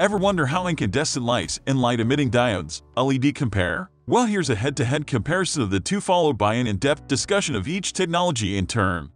Ever wonder how incandescent lights and light-emitting diodes, LED, compare? Well, here's a head-to-head comparison of the two followed by an in-depth discussion of each technology in turn.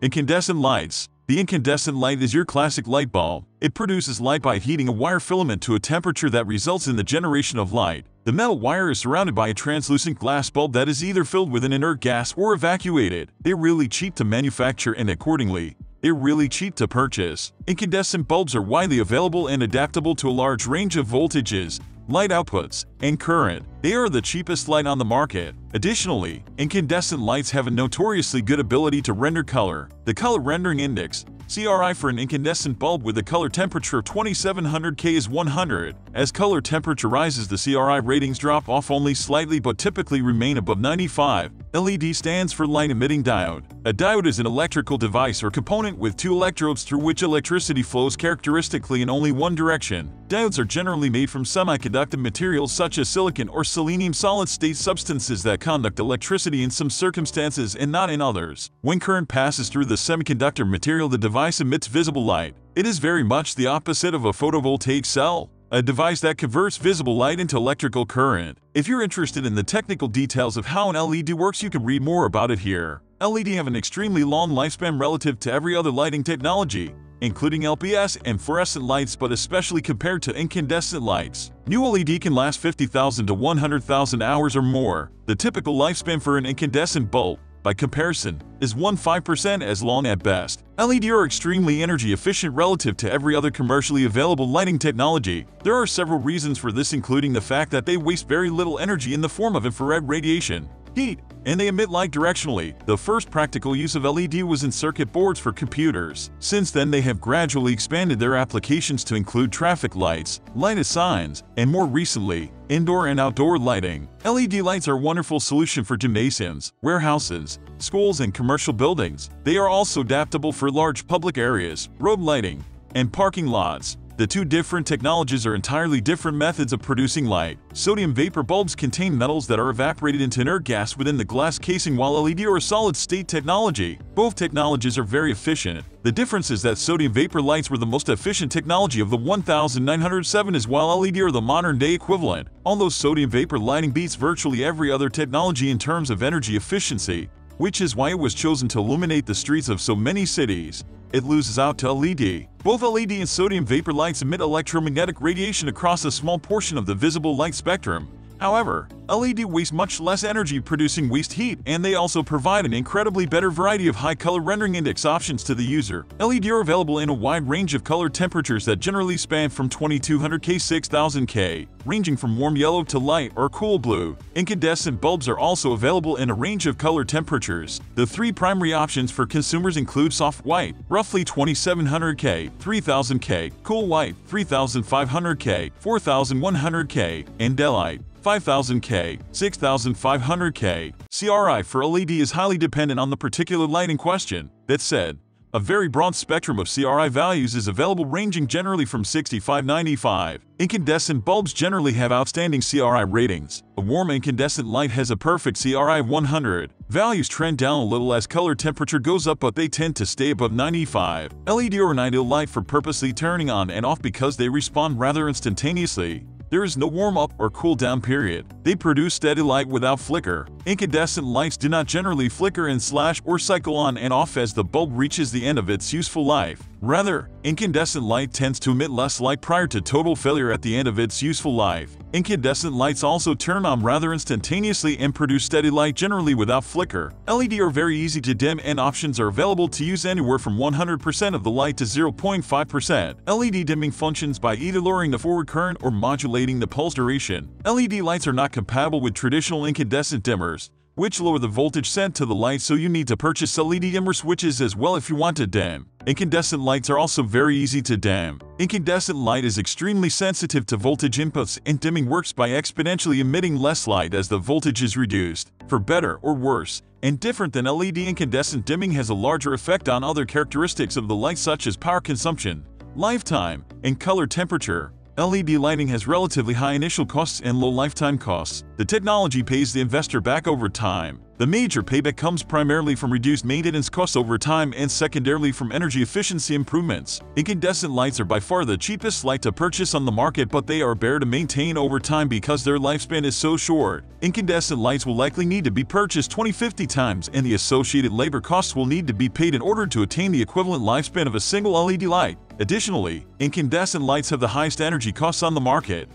Incandescent lights. The incandescent light is your classic light bulb. It produces light by heating a wire filament to a temperature that results in the generation of light. The metal wire is surrounded by a translucent glass bulb that is either filled with an inert gas or evacuated. They're really cheap to manufacture and accordingly, they're really cheap to purchase. Incandescent bulbs are widely available and adaptable to a large range of voltages, light outputs, and current. They are the cheapest light on the market. Additionally, incandescent lights have a notoriously good ability to render color. The Color Rendering Index, CRI for an incandescent bulb with a color temperature of 2700 K is 100. As color temperature rises the CRI ratings drop off only slightly but typically remain above 95. LED stands for light emitting diode. A diode is an electrical device or component with two electrodes through which electricity flows characteristically in only one direction. Diodes are generally made from semiconductive materials such as silicon or selenium solid-state substances that conduct electricity in some circumstances and not in others. When current passes through the semiconductor material the device emits visible light. It is very much the opposite of a photovoltaic cell a device that converts visible light into electrical current. If you're interested in the technical details of how an LED works you can read more about it here. LED have an extremely long lifespan relative to every other lighting technology, including LPS and fluorescent lights but especially compared to incandescent lights. New LED can last 50,000 to 100,000 hours or more. The typical lifespan for an incandescent bulb by comparison, is 1-5% as long at best. LED are extremely energy efficient relative to every other commercially available lighting technology. There are several reasons for this including the fact that they waste very little energy in the form of infrared radiation, heat, and they emit light directionally. The first practical use of LED was in circuit boards for computers. Since then they have gradually expanded their applications to include traffic lights, lighted signs, and more recently, indoor and outdoor lighting. LED lights are a wonderful solution for gymnasiums, warehouses, schools, and commercial buildings. They are also adaptable for large public areas, road lighting, and parking lots. The two different technologies are entirely different methods of producing light. Sodium vapor bulbs contain metals that are evaporated into an inert gas within the glass casing while LED a solid-state technology. Both technologies are very efficient. The difference is that sodium vapor lights were the most efficient technology of the 1907 as while LED are the modern-day equivalent. Although sodium vapor lighting beats virtually every other technology in terms of energy efficiency, which is why it was chosen to illuminate the streets of so many cities it loses out to LED. Both LED and sodium vapor lights emit electromagnetic radiation across a small portion of the visible light spectrum. However, LED waste much less energy producing waste heat, and they also provide an incredibly better variety of high color rendering index options to the user. LED are available in a wide range of color temperatures that generally span from 2200K 6000K, ranging from warm yellow to light or cool blue. Incandescent bulbs are also available in a range of color temperatures. The three primary options for consumers include soft white, roughly 2700K, 3000K, cool white, 3500K, 4100K, and daylight, 5000K, 6500K. CRI for LED is highly dependent on the particular light in question. That said, a very broad spectrum of CRI values is available ranging generally from 6595. Incandescent bulbs generally have outstanding CRI ratings. A warm incandescent light has a perfect CRI of 100. Values trend down a little as color temperature goes up but they tend to stay above 95. LED are an ideal light for purposely turning on and off because they respond rather instantaneously. There is no warm-up or cool-down period. They produce steady light without flicker. Incandescent lights do not generally flicker and slash or cycle on and off as the bulb reaches the end of its useful life. Rather, incandescent light tends to emit less light prior to total failure at the end of its useful life. Incandescent lights also turn on rather instantaneously and produce steady light generally without flicker. LED are very easy to dim and options are available to use anywhere from 100% of the light to 0.5%. LED dimming functions by either lowering the forward current or modulating the pulse duration. LED lights are not compatible with traditional incandescent dimmers which lower the voltage sent to the light so you need to purchase LED dimmer switches as well if you want to dim. Incandescent lights are also very easy to dim. Incandescent light is extremely sensitive to voltage inputs and dimming works by exponentially emitting less light as the voltage is reduced. For better or worse, and different than LED incandescent dimming has a larger effect on other characteristics of the light such as power consumption, lifetime, and color temperature. LED lighting has relatively high initial costs and low lifetime costs. The technology pays the investor back over time. The major payback comes primarily from reduced maintenance costs over time and secondarily from energy efficiency improvements. Incandescent lights are by far the cheapest light to purchase on the market but they are bare to maintain over time because their lifespan is so short. Incandescent lights will likely need to be purchased 20-50 times and the associated labor costs will need to be paid in order to attain the equivalent lifespan of a single LED light. Additionally, incandescent lights have the highest energy costs on the market.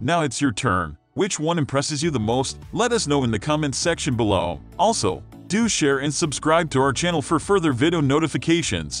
Now it's your turn. Which one impresses you the most? Let us know in the comments section below. Also, do share and subscribe to our channel for further video notifications.